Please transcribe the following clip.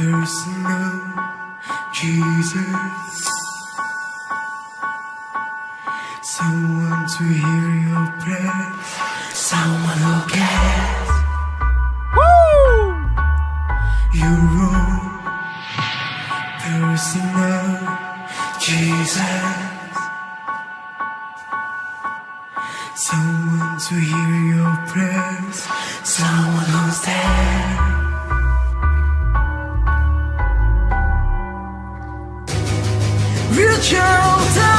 personal Jesus. Someone to hear your prayers, someone who cares. Woo! Your own personal Jesus. Someone to hear your prayers, someone who's there. Future